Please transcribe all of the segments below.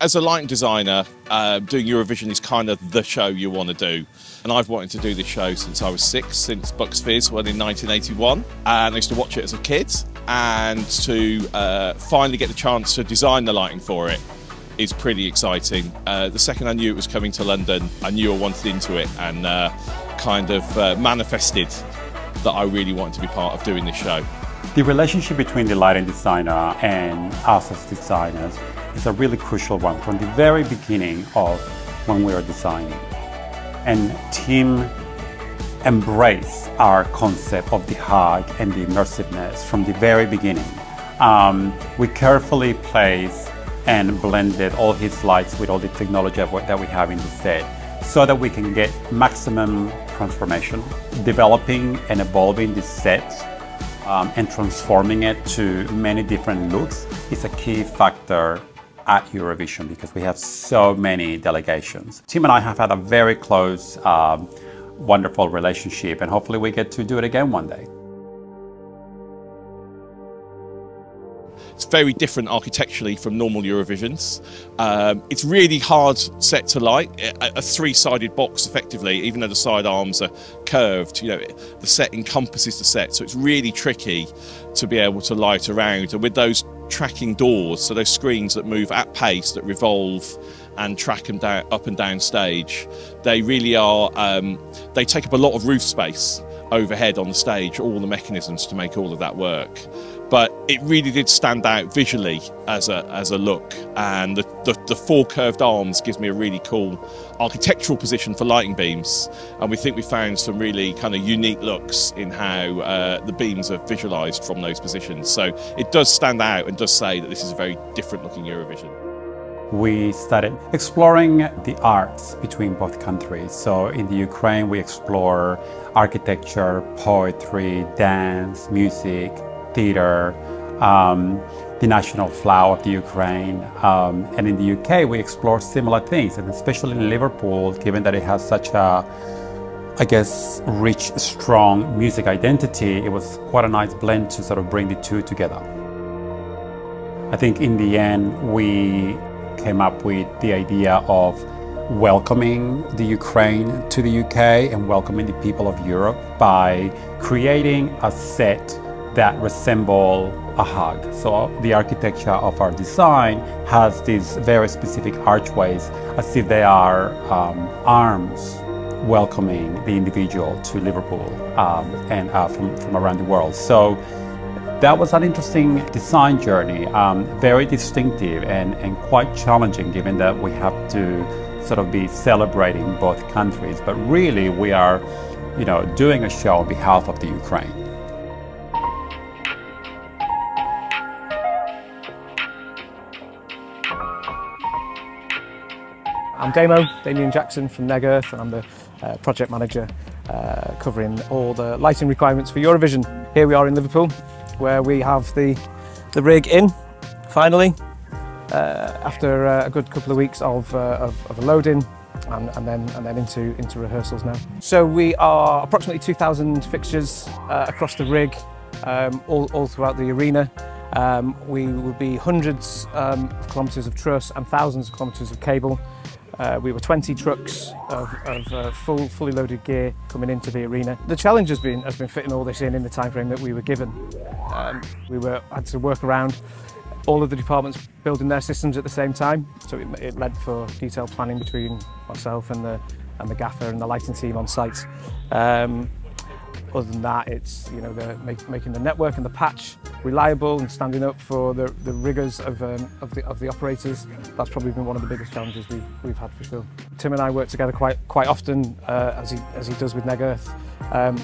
as a lighting designer, uh, doing Eurovision is kind of the show you want to do. And I've wanted to do this show since I was six, since Bucks Fizz won in 1981. And I used to watch it as a kid. And to uh, finally get the chance to design the lighting for it is pretty exciting. Uh, the second I knew it was coming to London, I knew I wanted into it and uh, kind of uh, manifested that I really wanted to be part of doing this show. The relationship between the lighting designer and us as designers is a really crucial one from the very beginning of when we are designing. And Tim embraced our concept of the hug and the immersiveness from the very beginning. Um, we carefully placed and blended all his lights with all the technology that we have in the set so that we can get maximum transformation, developing and evolving the set um, and transforming it to many different looks is a key factor at Eurovision because we have so many delegations. Tim and I have had a very close, um, wonderful relationship and hopefully we get to do it again one day. It's very different architecturally from normal Eurovisions. Um, it's really hard set to light. A, a three-sided box, effectively, even though the side arms are curved. You know, the set encompasses the set, so it's really tricky to be able to light around. And with those tracking doors, so those screens that move at pace, that revolve and track them down up and down stage, they really are. Um, they take up a lot of roof space overhead on the stage, all the mechanisms to make all of that work but it really did stand out visually as a, as a look. And the, the, the, four curved arms gives me a really cool architectural position for lighting beams. And we think we found some really kind of unique looks in how uh, the beams are visualised from those positions. So it does stand out and does say that this is a very different looking Eurovision. We started exploring the arts between both countries. So in the Ukraine, we explore architecture, poetry, dance, music, theater, um, the national flower of the Ukraine. Um, and in the UK, we explore similar things, and especially in Liverpool, given that it has such a, I guess, rich, strong music identity, it was quite a nice blend to sort of bring the two together. I think in the end, we came up with the idea of welcoming the Ukraine to the UK and welcoming the people of Europe by creating a set that resemble a hug. So the architecture of our design has these very specific archways as if they are um, arms welcoming the individual to Liverpool um, and uh, from, from around the world. So that was an interesting design journey, um, very distinctive and, and quite challenging given that we have to sort of be celebrating both countries. But really we are, you know, doing a show on behalf of the Ukraine. I'm Damo, Damien Jackson from Neg Earth, and I'm the uh, project manager uh, covering all the lighting requirements for Eurovision. Here we are in Liverpool where we have the, the rig in finally uh, after uh, a good couple of weeks of, uh, of, of loading and, and, then, and then into, into rehearsals now. So we are approximately 2,000 fixtures uh, across the rig um, all, all throughout the arena. Um, we will be hundreds um, of kilometres of truss and thousands of kilometres of cable uh, we were 20 trucks of, of uh, full, fully loaded gear coming into the arena. The challenge has been, has been fitting all this in in the time frame that we were given. Um, we were, had to work around all of the departments building their systems at the same time, so it, it led for detailed planning between myself and the, and the gaffer and the lighting team on site. Um, other than that, it's you know the, make, making the network and the patch reliable and standing up for the, the rigours of, um, of, the, of the operators. That's probably been one of the biggest challenges we've, we've had for sure. Tim and I work together quite, quite often, uh, as, he, as he does with Negearth. Um,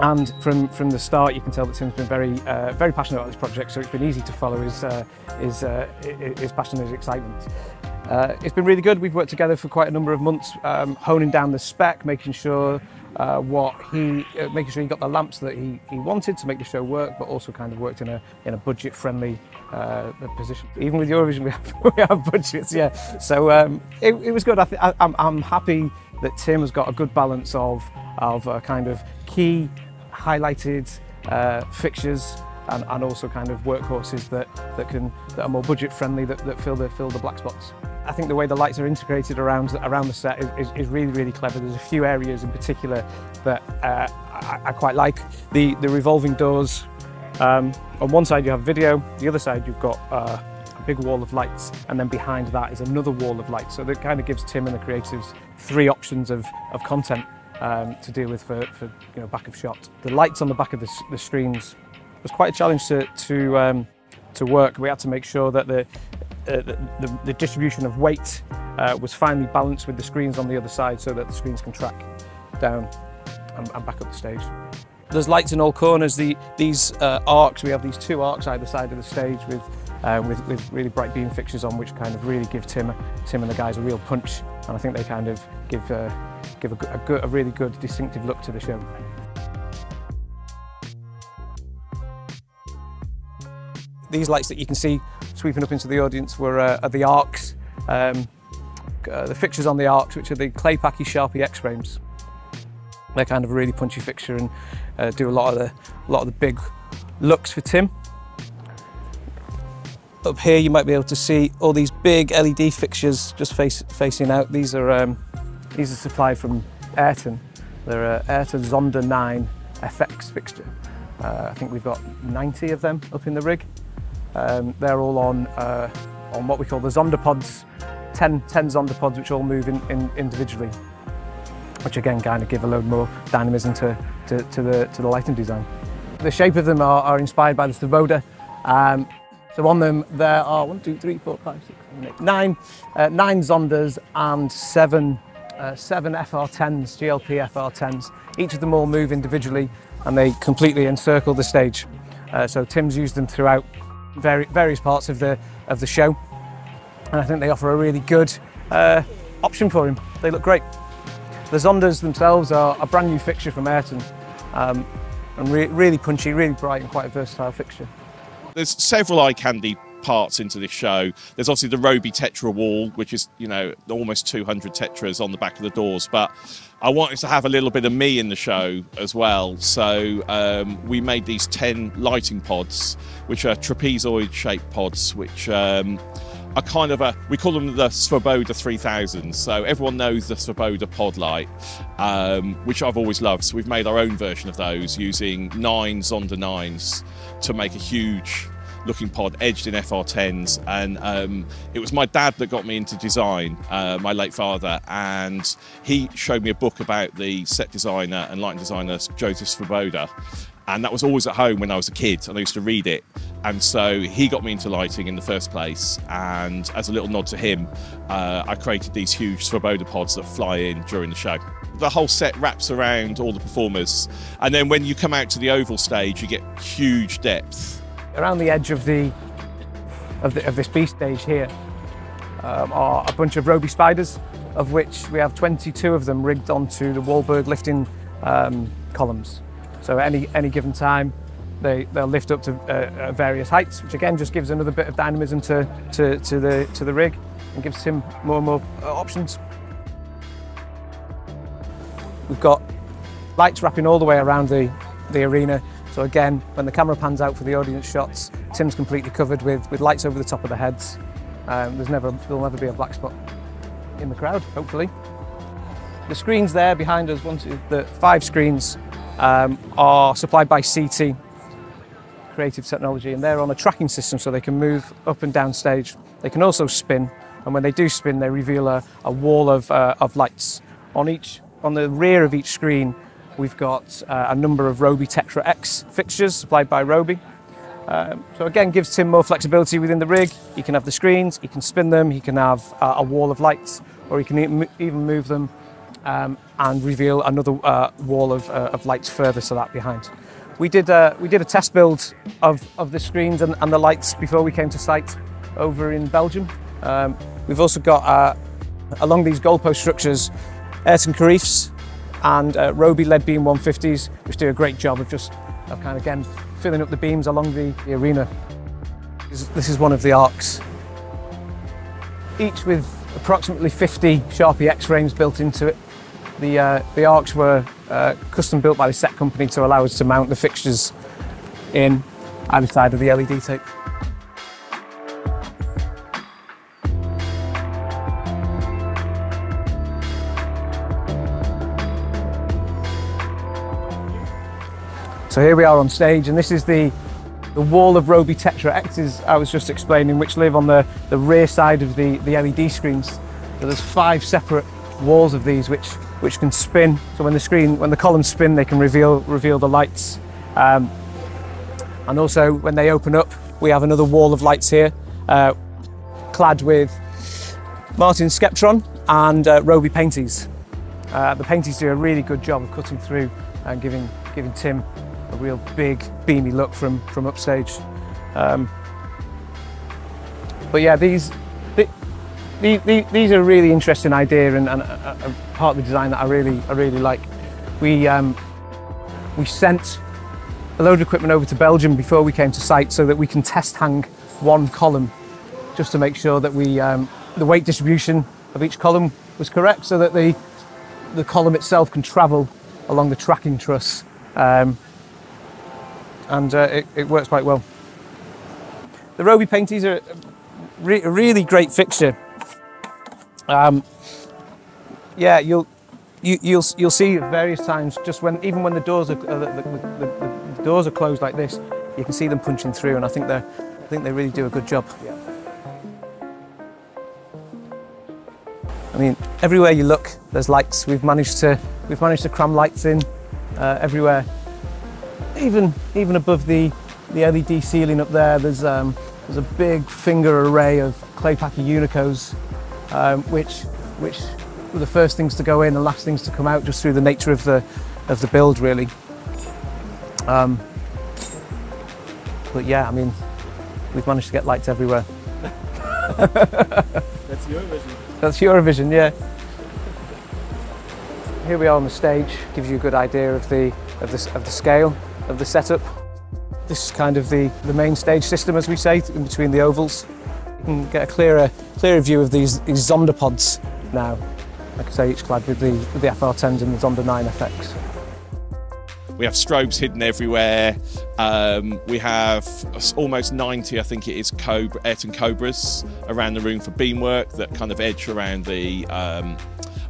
and from from the start you can tell that Tim's been very uh, very passionate about this project so it's been easy to follow his uh, his, uh, his passion and his excitement Uh, it's been really good. We've worked together for quite a number of months, um, honing down the spec, making sure uh, what he, uh, making sure he got the lamps that he, he wanted to make the show work, but also kind of worked in a in a budget friendly uh, position. Even with Eurovision, we have, we have budgets, yeah. So um, it, it, was good. I I, I'm, I'm happy that Tim has got a good balance of of uh, kind of key highlighted uh, fixtures and, and also kind of workhorses that, that can that are more budget friendly that, that fill the fill the black spots. I think the way the lights are integrated around around the set is, is, is really really clever. There's a few areas in particular that uh, I, I, quite like. The the revolving doors. Um, on one side you have video, the other side you've got uh, a big wall of lights, and then behind that is another wall of lights. So that kind of gives Tim and the creatives three options of, of content um, to deal with for, for you know back of shot. The lights on the back of the, the screens was quite a challenge to to, um, to work. We had to make sure that the uh, the, the, distribution of weight uh, was finely balanced with the screens on the other side so that the screens can track down and, and back up the stage. There's lights in all corners. The, these uh, arcs, we have these two arcs either side of the stage with, uh, with, with really bright beam fixtures on which kind of really give Tim, Tim and the guys a real punch and I think they kind of give, uh, give a, a, good, a really good distinctive look to the show. These lights that you can see sweeping up into the audience were uh, are the arcs, um, uh, the fixtures on the arcs, which are the Claypaky Sharpy X frames. They're kind of a really punchy fixture and uh, do a lot of the lot of the big looks for Tim. Up here you might be able to see all these big LED fixtures just face, facing out. These are um, these are supplied from Ayrton. They're a Ayrton Zonda 9 FX fixture. Uh, I think we've got 90 of them up in the rig. Um, they're all on uh, on what we call the Zonda pods, 10, 10 Zonda pods which all move in, in individually, which again kind of give a load more dynamism to, to, to, the, to the lighting design. The shape of them are, are inspired by the Svoboda. Um, so on them there are one, two, three, four, five, six, seven, eight, nine, uh, nine Zondas and seven, uh, seven FR10s, GLP FR10s. Each of them all move individually and they completely encircle the stage. Uh, so Tim's used them throughout various parts of the, of the show. And I think they offer a really good uh, option for him. They look great. The Zondas themselves are a brand new fixture from Ayrton. Um, and re really punchy, really bright and quite a versatile fixture. There's several eye candy parts into this show. There's obviously the Robe Tetra wall, which is, you know, almost 200 Tetras on the back of the doors. But I wanted to have a little bit of me in the show as well. So um, we made these 10 lighting pods, which are trapezoid shaped pods, which um, are kind of a, we call them the Svoboda 3000. So everyone knows the Svoboda pod light, um, which I've always loved. So we've made our own version of those using nine Zonda 9s to make a huge looking pod edged in FR10s. And um, it was my dad that got me into design, uh, my late father, and he showed me a book about the set designer and lighting designer Joseph Svoboda. And that was always at home when I was a kid, and I used to read it. And so he got me into lighting in the first place. And as a little nod to him, uh, I created these huge Svoboda pods that fly in during the show. The whole set wraps around all the performers. And then when you come out to the oval stage, you get huge depth Around the edge of the of, the, of this B stage here um, are a bunch of Robe Spiiders, of which we have 22 of them rigged onto the Wahlberg lifting um, columns. So at any, any given time, they, they'll lift up to uh, various heights, which again just gives another bit of dynamism to, to, to, the, to the rig and gives him more and more uh, options. We've got lights wrapping all the way around the, the arena so again, when the camera pans out for the audience shots, Tim's completely covered with, with lights over the top of the heads. Um, there's never, there'll never be a black spot in the crowd, hopefully. The screens there behind us, one, two, the five screens um, are supplied by CT, Creative Technology, and they're on a tracking system so they can move up and down stage. They can also spin, and when they do spin, they reveal a, a wall of, uh, of lights. On each, on the rear of each screen, We've got uh, a number of Robe Tetra X fixtures supplied by Robe. Um, so again, gives Tim more flexibility within the rig. He can have the screens, he can spin them, he can have uh, a wall of lights, or he can even move them um, and reveal another uh, wall of, uh, of, lights further to that behind. We did, uh, we did a test build of, of the screens and, and, the lights before we came to site over in Belgium. Um, we've also got, uh, along these goalpost structures, Ayrton Karifs, and uh, Robe LEDBeam 150s, which do a great job of just of kind of again filling up the beams along the, the arena. This is one of the arcs, each with approximately 50 Sharpy X frames built into it. The, uh, the arcs were uh, custom built by the set company to allow us to mount the fixtures in. either side of the LED tape. So here we are on stage, and this is the the wall of Roby Tetra X's I was just explaining, which live on the, the rear side of the, the LED screens. So there's five separate walls of these which which can spin. So when the screen, when the columns spin, they can reveal reveal the lights. Um, and also when they open up, we have another wall of lights here, uh, clad with Martin Sceptron and uh, Robe Pointes. Uh, the Pointes do a really good job of cutting through and giving giving Tim a real big, beamy look from from upstage. Um, but yeah, these the, the, the, these are a really interesting idea and, and a, a, part of the design that I really I really like. We um, we sent a load of equipment over to Belgium before we came to site so that we can test hang one column just to make sure that we um, the weight distribution of each column was correct so that the the column itself can travel along the tracking truss um, and uh, it, it, works quite well. The Robe Pointes are a, re a really great fixture. Um, yeah, you'll you, you'll, you'll see various times just when even when the doors are uh, the, the, the, the, doors are closed like this, you can see them punching through, and I think they I think they really do a good job. Yeah. I mean, everywhere you look, there's lights. We've managed to we've managed to cram lights in uh, everywhere even even above the the LED ceiling up there, there's um, there's a big finger array of Claypaky Unicos, um, which which were the first things to go in and last things to come out, just through the nature of the of the build, really. Um, but yeah, I mean, we've managed to get lights everywhere. That's Eurovision. That's Eurovision, yeah. Here we are on the stage, gives you a good idea of the of the, of the scale of the setup. This is kind of the, the main stage system, as we say, in between the ovals. You can get a clearer, clearer view of these, these Zonda pods now. Like I say, each clad with the, with the FR10s and the Zonda 9 FX. We have strobes hidden everywhere. Um, we have almost 90, I think it is, Cobra, Ayrton Cobras around the room for beamwork that kind of edge around the um,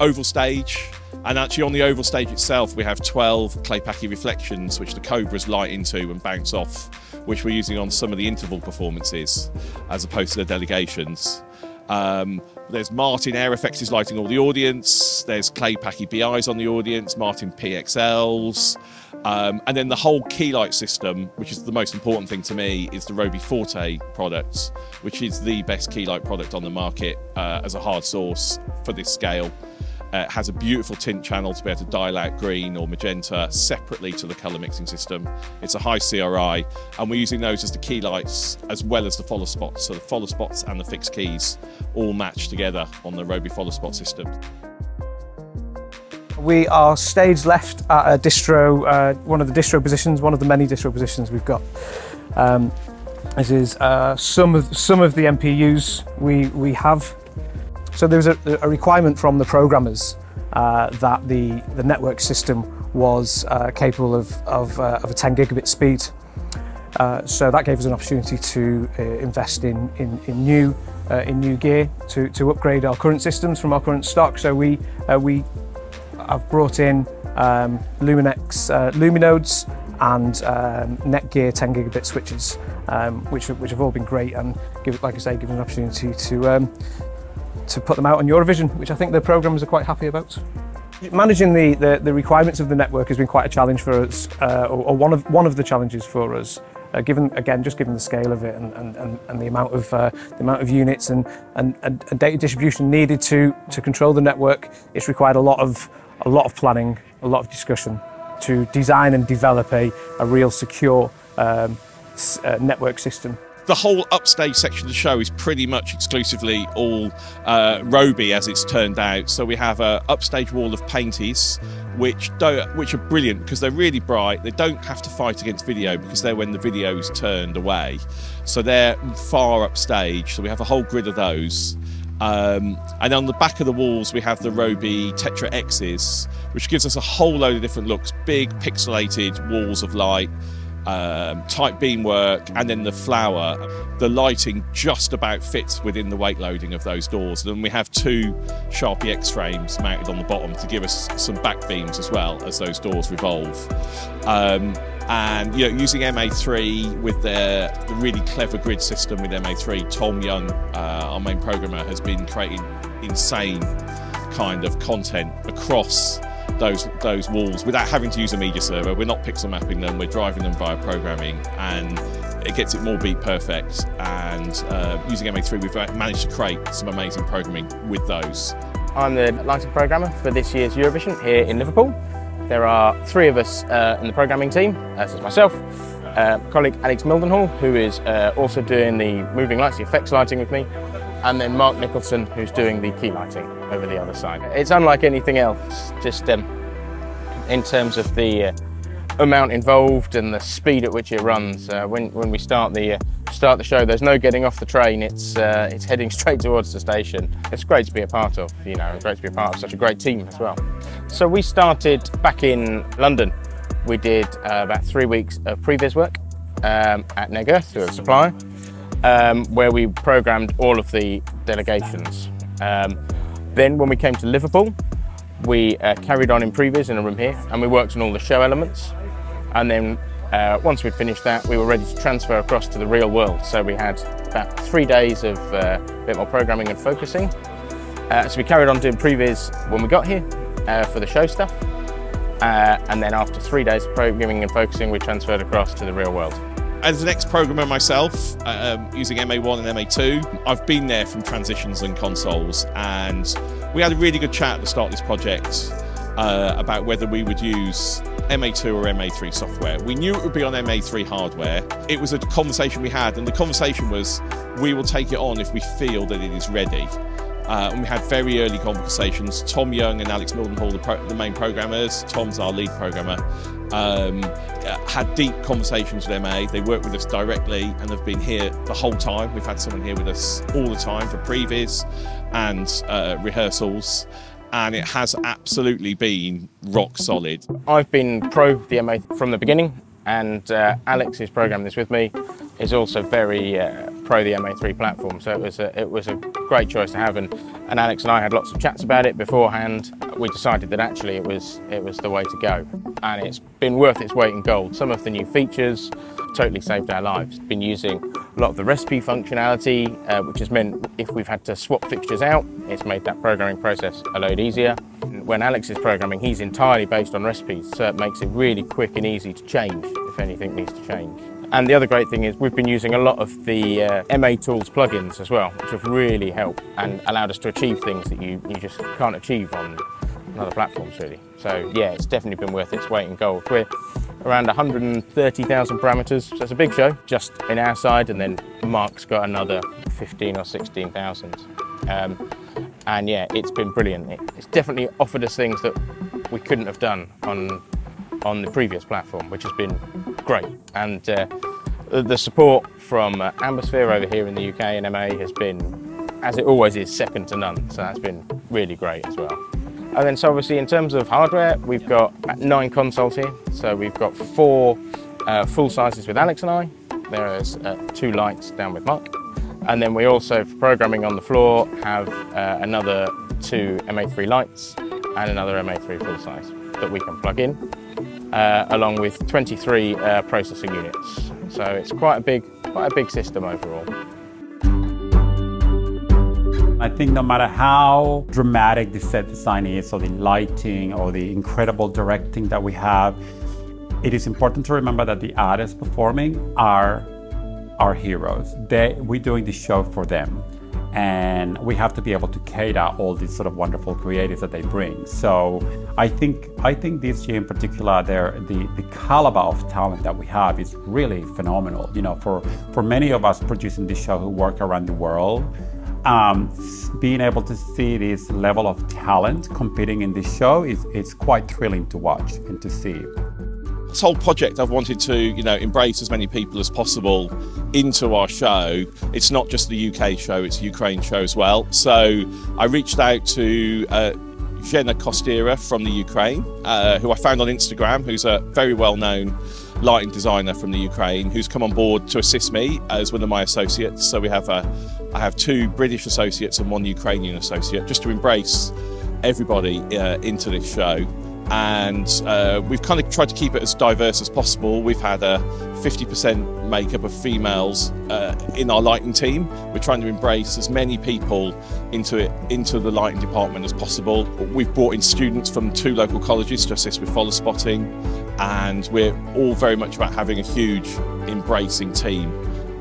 oval stage. And actually on the oval stage itself, we have 12 Claypaky reflections, which the Cobras light into and bounce off, which we're using on some of the interval performances, as opposed to the delegations. Um, there's Martin Air Effects is lighting all the audience. There's Claypaky B-EYEs on the audience, Martin PXLs. Um, and then the whole key light system, which is the most important thing to me, is the Robe Forte product, which is the best key light product on the market uh, as a hard source for this scale. Uh, has a beautiful tint channel to be able to dial out green or magenta separately to the colour mixing system. It's a high CRI, and we're using those as the key lights as well as the follow spots. So the follow spots and the fixed keys all match together on the Robe follow spot system. We are stage left at a distro, uh, one of the distro positions, one of the many distro positions we've got. Um, this is uh, some of some of the MPUs we we have so there was a, a requirement from the programmers uh, that the, the network system was uh, capable of, of, uh, of, a 10 gigabit speed. Uh, so that gave us an opportunity to uh, invest in, in, in new, in new gear to, to upgrade our current systems from our current stock. So we, we have brought in um, Luminex Luminodes and um, Netgear 10 gigabit switches, um, which, which have all been great and give, like I say, given an opportunity to um, to put them out on Eurovision, which I think the programmers are quite happy about. Managing the, the, the requirements of the network has been quite a challenge for us, uh, or, or, one, of, one of the challenges for us. Uh, given again, just given the scale of it and, and, and, and the amount of uh, the amount of units and, and, and data distribution needed to to control the network, it's required a lot of a lot of planning, a lot of discussion to design and develop a, a real secure um, uh, network system the whole upstage section of the show is pretty much exclusively all uh, Robe, as it's turned out. So we have a upstage wall of Pointes, which don't, which are brilliant because they're really bright. They don't have to fight against video because they're when the video is turned away. So they're far upstage. So we have a whole grid of those. Um, and on the back of the walls, we have the Robe Tetra X's, which gives us a whole load of different looks big, pixelated walls of light um, tight beam work, and then the flower. The lighting just about fits within the weight loading of those doors. And we have two Sharpy X frames mounted on the bottom to give us some back beams as well as those doors revolve. Um, and you know, using MA3 with their the really clever grid system with MA3, Tom Young, uh, our main programmer, has been creating insane kind of content across those those walls without having to use a media server. We're not pixel mapping them, we're driving them via programming and it gets it more beat perfect. And uh, using MA3, we've managed to create some amazing programming with those. I'm the lighting programmer for this year's Eurovision here in Liverpool. There are three of us uh, in the programming team, as is myself, uh, colleague Alex Mildenhall, who is uh, also doing the moving lights, the effects lighting with me, and then Marc Nicholson, who's doing the key lighting over the other side. It's unlike anything else, just um, in terms of the uh, amount involved and the speed at which it runs. Uh, when, when we start the uh, start the show, there's no getting off the train. It's uh, it's heading straight towards the station. It's great to be a part of, you know, and great to be a part of such a great team as well. So we started back in London. We did uh, about three weeks of previs work um, at Neg through a supplier, um, where we programmed all of the delegations. Um, then when we came to Liverpool, we uh, carried on in previs in a room here, and we worked on all the show elements. And then uh, once we'd finished that, we were ready to transfer across to the real world. So we had about three days of uh, a bit more programming and focusing. Uh, so we carried on doing previs when we got here uh, for the show stuff. Uh, and then after three days of programming and focusing, we transferred across to the real world. As an ex-programmer myself, um, using MA1 and MA2, I've been there from transitions and consoles, and we had a really good chat at the start of this project uh, about whether we would use MA2 or MA3 software. We knew it would be on MA3 hardware. It was a conversation we had, and the conversation was we will take it on if we feel that it is ready. Uh, and we had very early conversations. Tom Young and Alex Mildenhall, the, the main programmers, Tom's our lead programmer, um, had deep conversations with MA. They work with us directly and have been here the whole time. We've had someone here with us all the time for previs and uh, rehearsals and it has absolutely been rock solid. I've been pro the MA from the beginning, and uh, Alex, who's programmed this with me, is also very uh, pro the MA3 platform. So it was a, it was a great choice to have, and, and Alex and I had lots of chats about it beforehand. We decided that actually it was it was the way to go, and it's been worth its weight in gold. Some of the new features totally saved our lives. Been using a lot of the recipe functionality, uh, which has meant if we've had to swap fixtures out, it's made that programming process a load easier. When Alex is programming, he's entirely based on recipes, so it makes it really quick and easy to change if anything needs to change. And the other great thing is we've been using a lot of the uh, MA Tools plugins as well, which have really helped and allowed us to achieve things that you, you just can't achieve on other platforms really. So yeah, it's definitely been worth its weight in gold. We're around 130,000 parameters, so it's a big show, just in our side, and then Marc's got another 15 or 16,000. Um, and yeah, it's been brilliant. it's definitely offered us things that we couldn't have done on on the previous platform, which has been great. And uh, the support from uh, over here in the UK and MA has been, as it always is, second to none. So that's been really great as well. And then so obviously in terms of hardware, we've got nine consoles here. So we've got four uh, full sizes with Alex and I. There's uh, two lights down with Marc. And then we also, for programming on the floor, have uh, another two MA3 lights and another MA3 full size that we can plug in, uh, along with 23 uh, processing units. So it's quite a big, quite a big system overall. I think no matter how dramatic the set design is, or the lighting, or the incredible directing that we have, it is important to remember that the artists performing are our heroes. They, we're doing the show for them. And we have to be able to cater all these sort of wonderful creatives that they bring. So I think I think this year in particular, the the caliber of talent that we have is really phenomenal. You know, for for many of us producing this show who work around the world, um, being able to see this level of talent competing in this show is, is quite thrilling to watch and to see. This whole project, I've wanted to, you know, embrace as many people as possible into our show. It's not just the UK show; it's Ukraine show as well. So I reached out to uh, Zhenya Kostyra from the Ukraine, uh, who I found on Instagram, who's a very well-known lighting designer from the Ukraine who's come on board to assist me as one of my associates. So we have a, I have two British associates and one Ukrainian associate just to embrace everybody uh, into this show. And uh, we've kind of tried to keep it as diverse as possible. We've had a 50% makeup of females uh, in our lighting team. We're trying to embrace as many people into it, into the lighting department as possible. We've brought in students from two local colleges to assist with follow spotting, and we're all very much about having a huge embracing team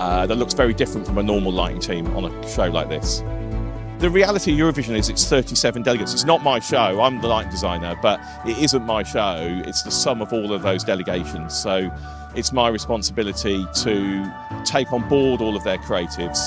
uh, that looks very different from a normal lighting team on a show like this. The reality of Eurovision is it's 37 delegates. It's not my show. I'm the lighting designer, but it isn't my show. It's the sum of all of those delegations. So it's my responsibility to take on board all of their creatives.